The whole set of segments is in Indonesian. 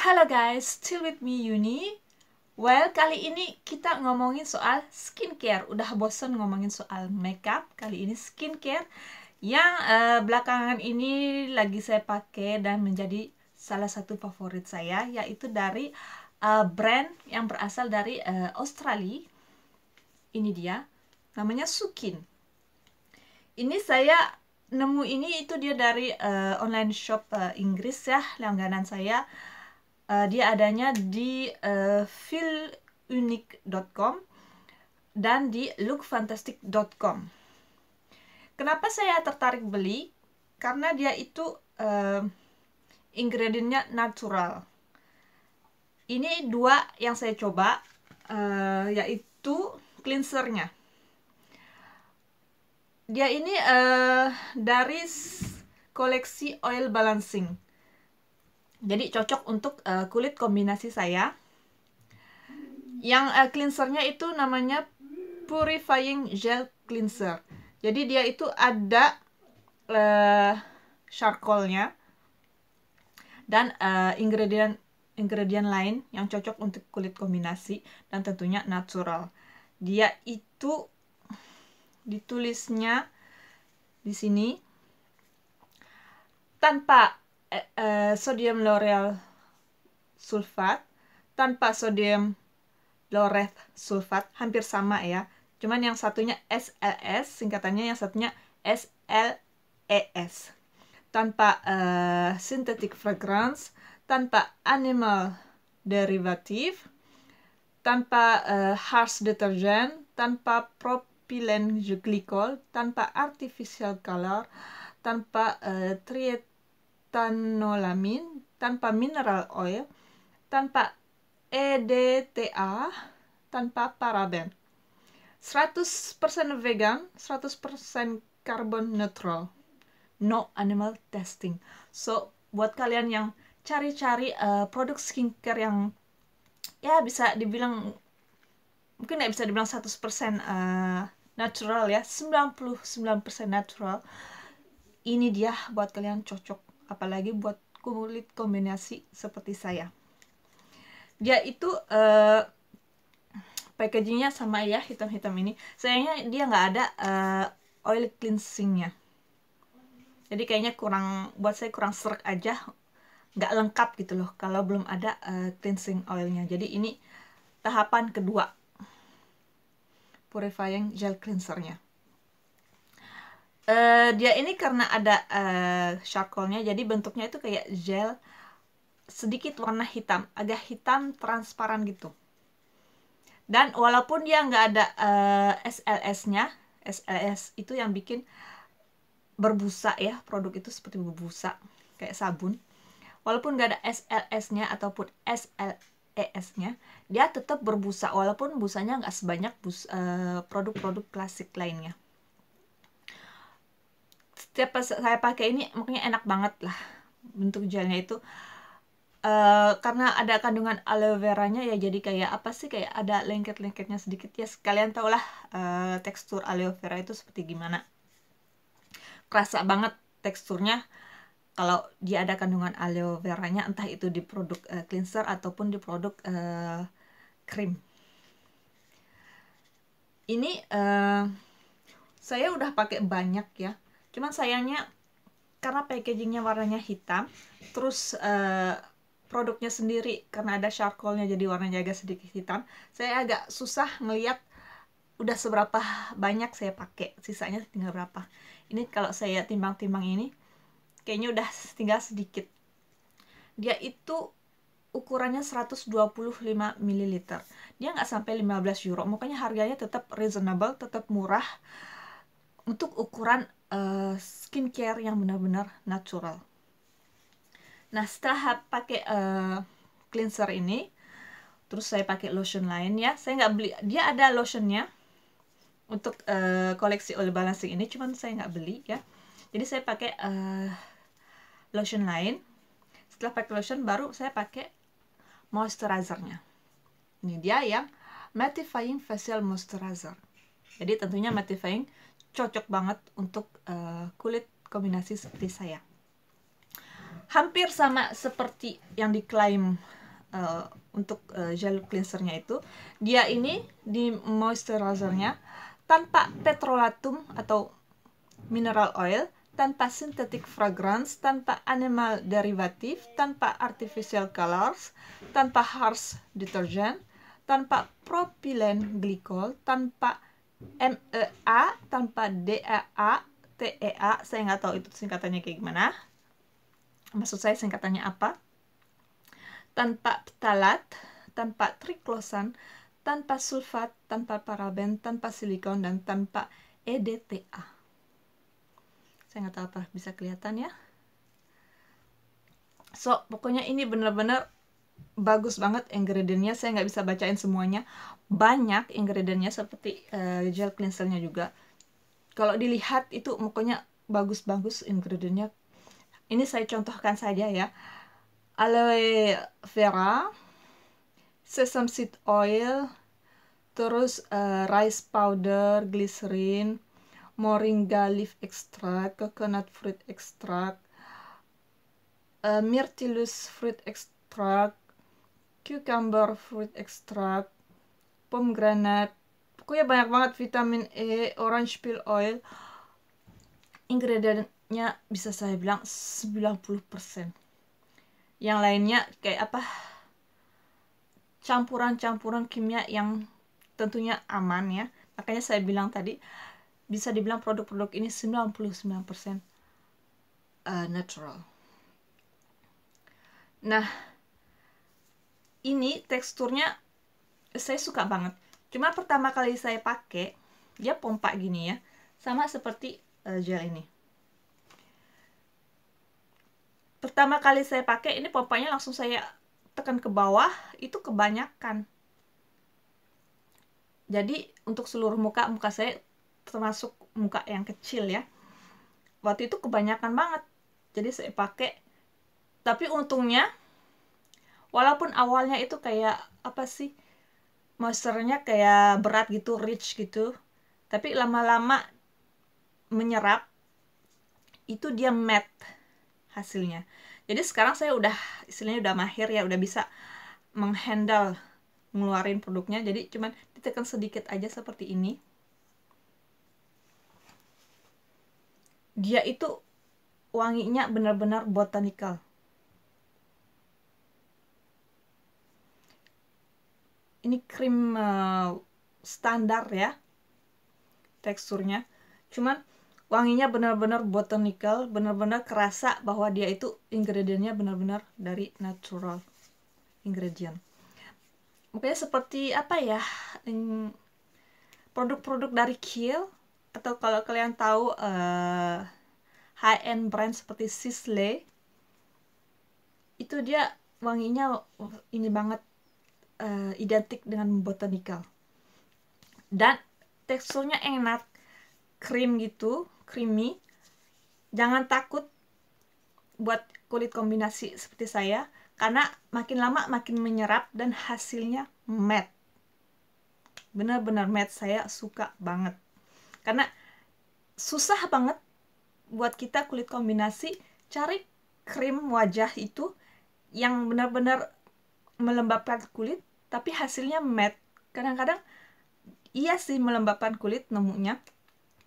Halo guys, still with me Yuni. Well, kali ini kita ngomongin soal skincare. Udah bosen ngomongin soal makeup, kali ini skincare yang uh, belakangan ini lagi saya pakai dan menjadi salah satu favorit saya yaitu dari uh, brand yang berasal dari uh, Australia. Ini dia, namanya Sukin. Ini saya nemu ini itu dia dari uh, online shop uh, Inggris ya, langganan saya. Uh, dia adanya di uh, feelunique.com dan di lookfantastic.com. Kenapa saya tertarik beli? Karena dia itu uh, ingredientnya natural. Ini dua yang saya coba, uh, yaitu cleansernya dia ini uh, dari koleksi oil balancing jadi cocok untuk uh, kulit kombinasi saya. Yang uh, cleansernya itu namanya purifying gel cleanser. Jadi dia itu ada uh, charcoalnya dan uh, ingredient ingredient lain yang cocok untuk kulit kombinasi dan tentunya natural. Dia itu ditulisnya di sini tanpa eh, eh, sodium lauryl sulfat. Tanpa sodium laureth sulfat hampir sama ya. Cuman yang satunya SLS singkatannya yang satunya SLES tanpa uh, synthetic fragrance tanpa animal derivative tanpa uh, harsh detergent, tanpa propylene glycol, tanpa artificial color, tanpa uh, trietanolamine, tanpa mineral oil, tanpa EDTA, tanpa paraben. 100% vegan, 100% carbon neutral. No animal testing. So, buat kalian yang cari-cari uh, produk skincare yang ya bisa dibilang mungkin nggak bisa dibilang 100% uh, natural ya 99% natural ini dia buat kalian cocok apalagi buat kulit kombinasi seperti saya. Dia itu uh, packagingnya sama ya hitam-hitam ini. Sayangnya dia nggak ada uh, oil cleansingnya. Jadi kayaknya kurang buat saya kurang serak aja nggak lengkap gitu loh kalau belum ada uh, cleansing oilnya. Jadi ini tahapan kedua purifying gel cleansernya uh, dia ini karena ada uh, charcoalnya jadi bentuknya itu kayak gel sedikit warna hitam agak hitam transparan gitu. Dan walaupun dia nggak ada uh, SLS-nya SLS itu yang bikin berbusa ya produk itu seperti berbusa kayak sabun. Walaupun gak ada SLS-nya ataupun SLES-nya dia tetap berbusa walaupun busanya nggak sebanyak bus, uh, produk-produk klasik lainnya setiap saya pakai ini makanya enak banget lah bentuk gelnya itu. Uh, karena ada kandungan aloe veranya ya jadi kayak apa sih kayak ada lengket-lengketnya sedikit. Ya kalian tau lah uh, tekstur aloe vera itu seperti gimana. Kerasa banget teksturnya. Kalau dia ada kandungan aloe veranya entah itu di produk uh, cleanser ataupun di produk uh, krim. Ini uh, saya udah pakai banyak ya cuman sayangnya karena packagingnya warnanya hitam terus uh, produknya sendiri karena ada charcoalnya jadi warnanya agak sedikit hitam saya agak susah ngeliat udah seberapa banyak saya pakai. Sisanya tinggal berapa. Ini kalau saya timbang-timbang ini kayaknya udah tinggal sedikit. Dia itu ukurannya 125 ml dia nggak sampai 15 euro. Makanya harganya tetap reasonable tetap murah untuk ukuran uh, skincare yang benar-benar natural. Nah setelah pakai uh, cleanser ini terus saya pakai lotion lain ya saya nggak beli dia ada lotionnya untuk uh, koleksi oil balancing ini cuman saya nggak beli ya. Jadi saya pakai uh, lotion lain. Setelah pakai lotion baru saya pakai moisturizernya. Ini dia yang mattifying facial moisturizer. Jadi tentunya mattifying cocok banget untuk uh, kulit kombinasi seperti saya. Hampir sama seperti yang diklaim uh, untuk uh, gel cleansernya itu dia ini di moisturizernya tanpa petrolatum atau mineral oil tanpa synthetic fragrance, tanpa animal derivatif, tanpa artificial colors, tanpa harsh detergent, tanpa propylene glycol, tanpa MEA, tanpa DEA, TEA, saya nggak tahu itu singkatannya kayak gimana. Maksud saya singkatannya apa? Tanpa ptalat, tanpa triklosan, tanpa sulfat, tanpa paraben, tanpa silikon, dan tanpa EDTA saya nggak tahu apa bisa kelihatan ya so pokoknya ini bener-bener bagus banget ingredientnya. Saya nggak bisa bacain semuanya. Banyak ingredientnya seperti uh, gel cleansernya juga. Kalau dilihat itu pokoknya bagus-bagus ingredientnya. Ini saya contohkan saja ya. Aloe vera sesame seed oil terus uh, rice powder glycerin moringa leaf extract, coconut fruit extract, uh, myrtillus fruit extract, cucumber fruit extract, pomegranate, pokoknya banyak banget vitamin E, orange peel oil. Ingredientnya bisa saya bilang 90%. Yang lainnya kayak apa? Campuran-campuran kimia yang tentunya aman ya. Makanya saya bilang tadi bisa dibilang produk-produk ini 99% uh, natural. Nah, ini teksturnya saya suka banget. Cuma pertama kali saya pakai, dia pompa gini ya. Sama seperti uh, gel ini. Pertama kali saya pakai, ini pompanya langsung saya tekan ke bawah, itu kebanyakan. Jadi untuk seluruh muka, muka saya termasuk muka yang kecil ya waktu itu kebanyakan banget jadi saya pakai tapi untungnya walaupun awalnya itu kayak apa sih moisternya kayak berat gitu rich gitu tapi lama-lama menyerap itu dia matte hasilnya. Jadi sekarang saya udah istilahnya udah mahir ya udah bisa menghandle ngeluarin produknya. Jadi cuman ditekan sedikit aja seperti ini. Dia itu wanginya benar-benar botanical ini krim uh, standar ya teksturnya. Cuman wanginya benar-benar botanical benar-benar kerasa bahwa dia itu ingredientnya benar-benar dari natural ingredient. Mungkin seperti apa ya produk-produk dari Kiel atau kalau kalian tahu uh, high end brand seperti Sisley itu dia wanginya ini banget uh, identik dengan botanical dan teksturnya enak krim gitu creamy. Jangan takut buat kulit kombinasi seperti saya karena makin lama makin menyerap dan hasilnya matte. Benar-benar matte saya suka banget. Karena susah banget buat kita kulit kombinasi cari krim wajah itu yang benar-benar melembabkan kulit tapi hasilnya matte kadang-kadang iya sih melembabkan kulit nemunya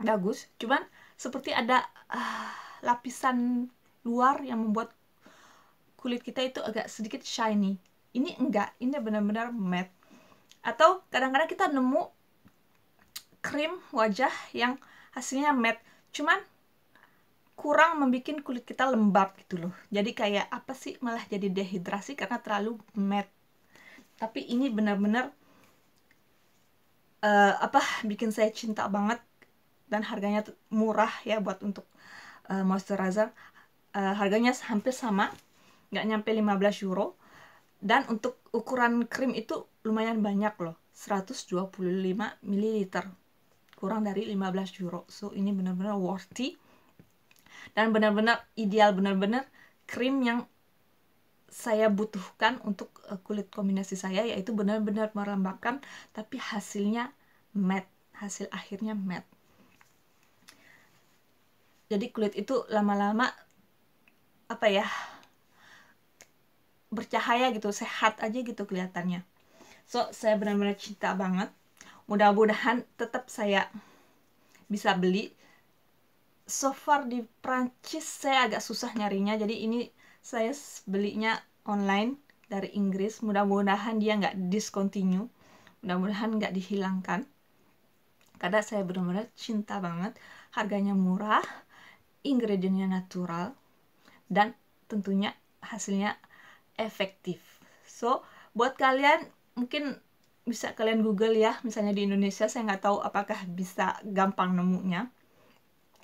bagus. Cuman seperti ada uh, lapisan luar yang membuat kulit kita itu agak sedikit shiny. Ini enggak ini benar-benar matte atau kadang-kadang kita nemu krim wajah yang hasilnya matte cuman kurang membuat kulit kita lembab gitu loh. Jadi kayak apa sih malah jadi dehidrasi karena terlalu matte tapi ini benar-benar uh, apa bikin saya cinta banget dan harganya murah ya buat untuk uh, moisturizer. Uh, harganya hampir sama nggak nyampe 15 euro. Dan untuk ukuran krim itu lumayan banyak loh 125 ml kurang dari 15 euro. So ini benar-benar worthy. Dan benar-benar ideal benar-benar krim yang saya butuhkan untuk uh, kulit kombinasi saya yaitu benar-benar melembabkan tapi hasilnya matte hasil akhirnya matte. Jadi kulit itu lama-lama apa ya bercahaya gitu sehat aja gitu kelihatannya. So saya benar-benar cinta banget. Mudah-mudahan tetap saya bisa beli. So far di Prancis saya agak susah nyarinya jadi ini saya belinya online dari Inggris. Mudah-mudahan dia nggak discontinue. Mudah-mudahan nggak dihilangkan. Karena saya benar-benar cinta banget. Harganya murah ingredientnya natural dan tentunya hasilnya efektif. So buat kalian mungkin bisa kalian google ya. Misalnya di Indonesia saya nggak tahu apakah bisa gampang nemunya.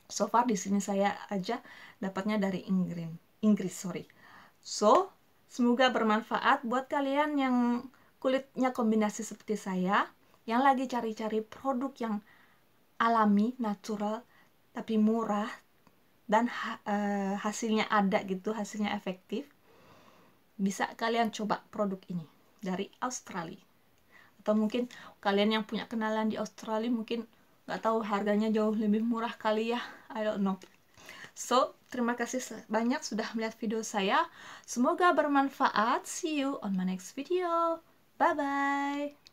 So far di sini saya aja dapatnya dari Inggris Inggris sorry. So semoga bermanfaat buat kalian yang kulitnya kombinasi seperti saya yang lagi cari-cari produk yang alami natural tapi murah dan ha uh, hasilnya ada gitu hasilnya efektif bisa kalian coba produk ini dari Australia. Atau mungkin kalian yang punya kenalan di Australia mungkin nggak tahu harganya jauh lebih murah kali ya I don't know so terima kasih banyak sudah melihat video saya. Semoga bermanfaat. See you on my next video. Bye bye